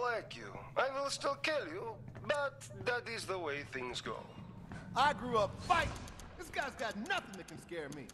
like you. I will still kill you, but that is the way things go. I grew up fighting. This guy's got nothing that can scare me.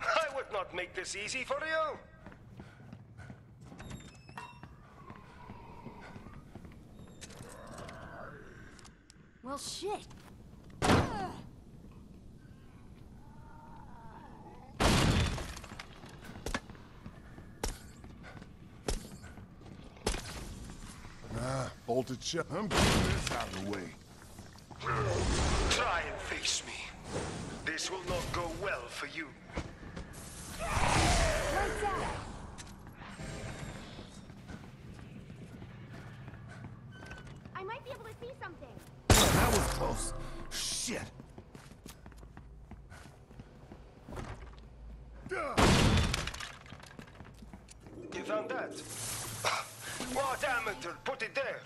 I would not make this easy for you. Well, shit. Ah, bolted shut. I'm getting this out of the way. Try and face me. This will not go well for you. I might be able to see something. That was close. Shit. You found that? What amateur put it there?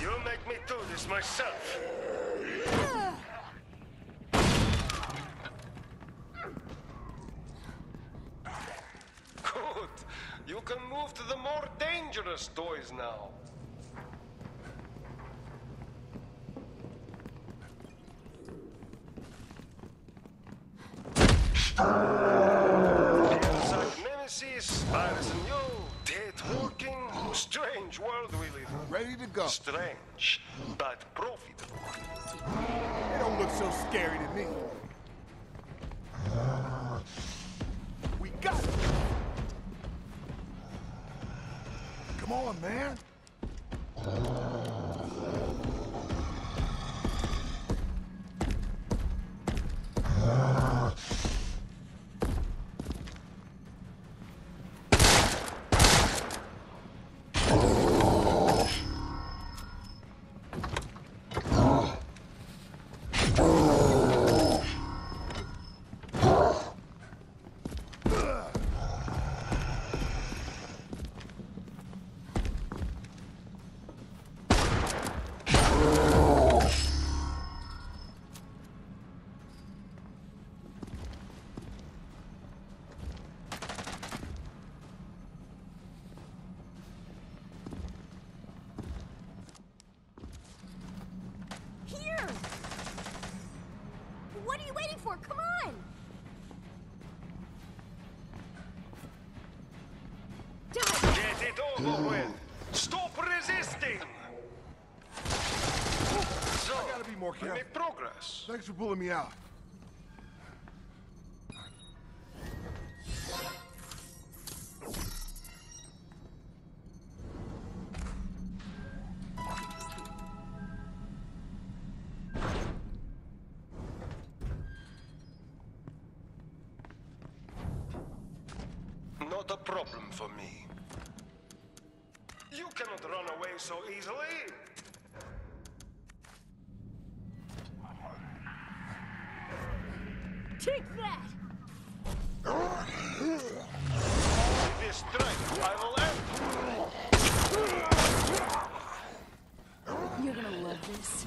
You make myself. Good. You can move to the more dangerous toys now. Ready to go. Strange, but profitable. They don't look so scary to me. We got it. Come on, man. For? Come! Die! Get it over with. Stop resisting. So, I gotta be more careful. make progress. Thanks for pulling me out. Problem for me. You cannot run away so easily. Take that! This strength, I will end. You're gonna love this.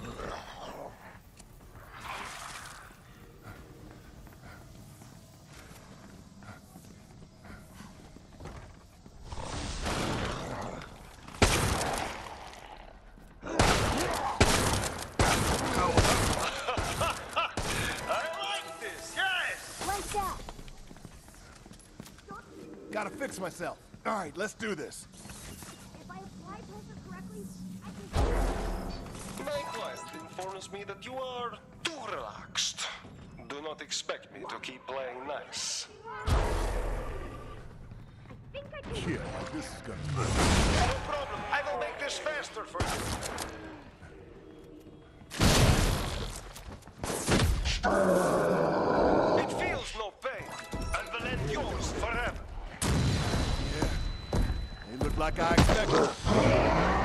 I like this. Yes. Lights out! Gotta fix myself. All right, let's do this. If I apply pressure correctly, I can... My client informs me that you are too relaxed. Do not expect me to keep playing nice. I think I can... Yeah, this is gonna. No problem. I will make this faster for you. Like I expected.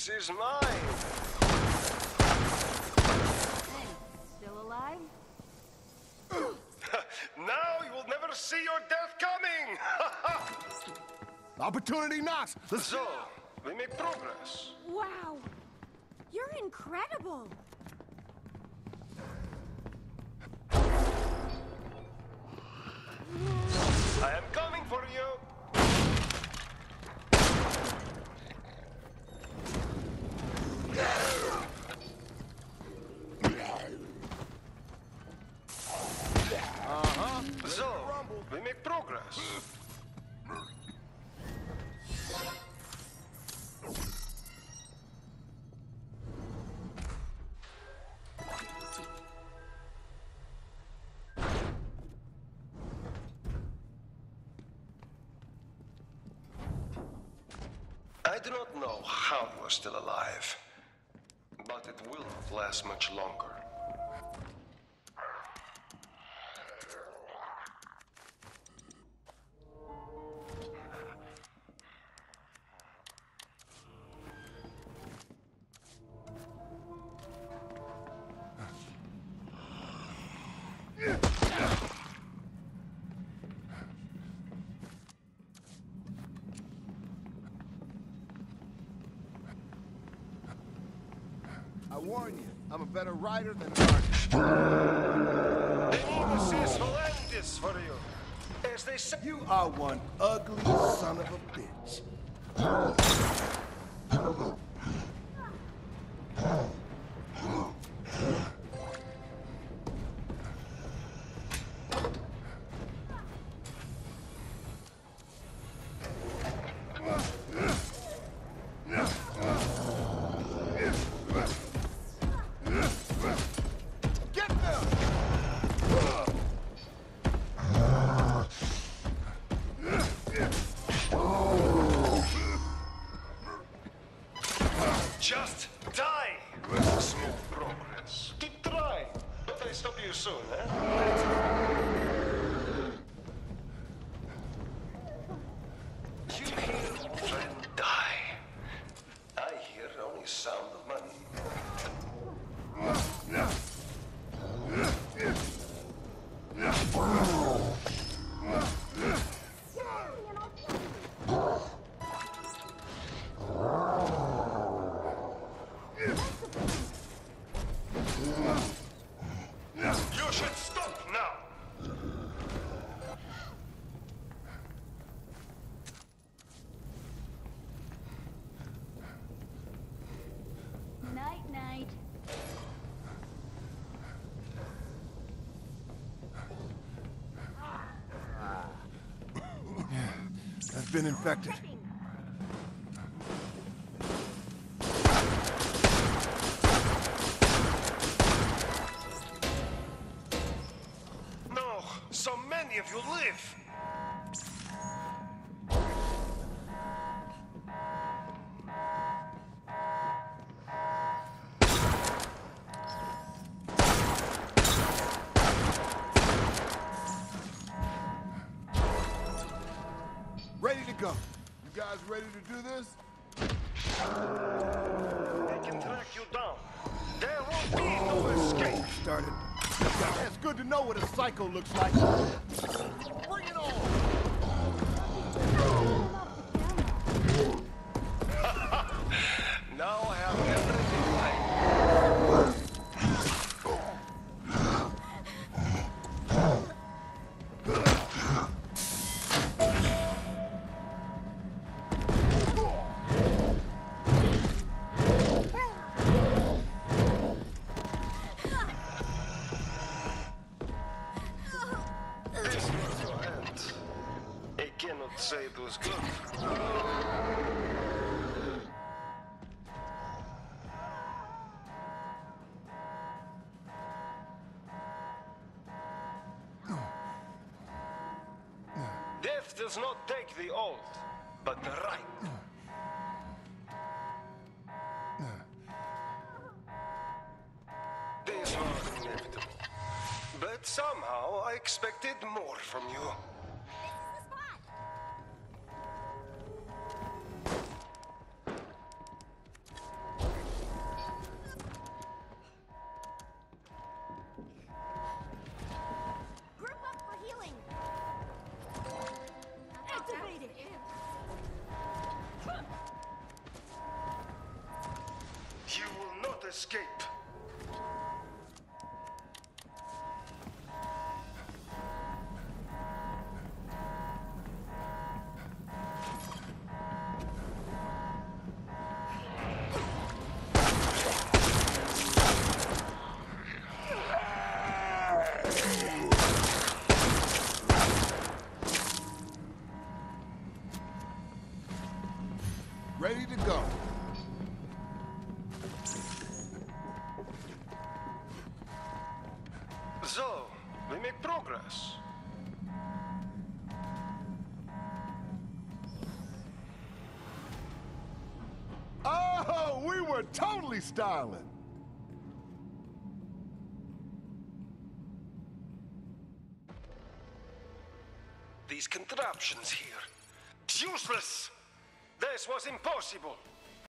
This is mine! Still alive? Now you will never see your death coming! Opportunity knocks. Let's so, we make progress. Wow! You're incredible! I am coming do not know how you are still alive, but it will not last much longer. I warn you, I'm a better rider than. Nemesis will end for you. As they say, You are one ugly son of a bitch. Been infected. No, so many of you live. Started. It's good to know what a psycho looks like. Does not take the old, but the right. This was inevitable. But somehow I expected more from you. Escape. So, we make progress. Oh, we were totally styling. These contraptions here. It's useless! This was impossible!